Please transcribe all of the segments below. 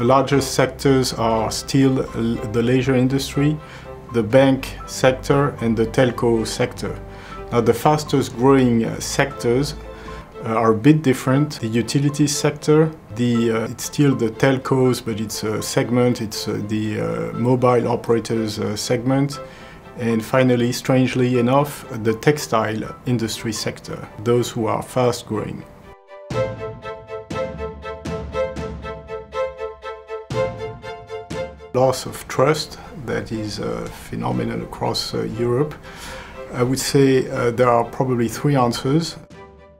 The largest sectors are still the leisure industry, the bank sector and the telco sector. Now the fastest growing sectors uh, are a bit different. The utilities sector, the, uh, it's still the telcos, but it's a segment, it's uh, the uh, mobile operators uh, segment. And finally, strangely enough, the textile industry sector, those who are fast growing. Loss of trust, that is a phenomenon across uh, Europe. I would say uh, there are probably three answers.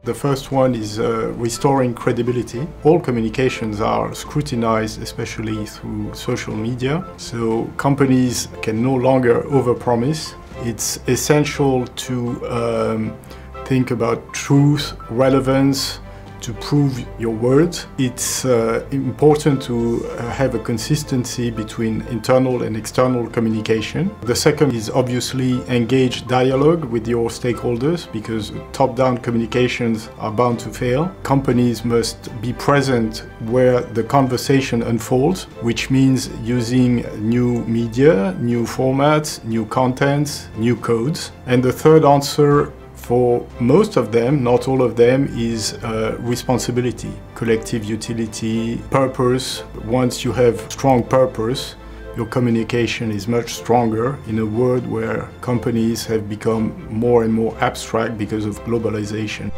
The first one is uh, restoring credibility. All communications are scrutinized, especially through social media. So companies can no longer overpromise. It's essential to um, think about truth, relevance, to prove your words. It's uh, important to uh, have a consistency between internal and external communication. The second is obviously engage dialogue with your stakeholders because top-down communications are bound to fail. Companies must be present where the conversation unfolds, which means using new media, new formats, new contents, new codes. And the third answer for most of them, not all of them, is uh, responsibility, collective utility, purpose. Once you have strong purpose, your communication is much stronger in a world where companies have become more and more abstract because of globalization.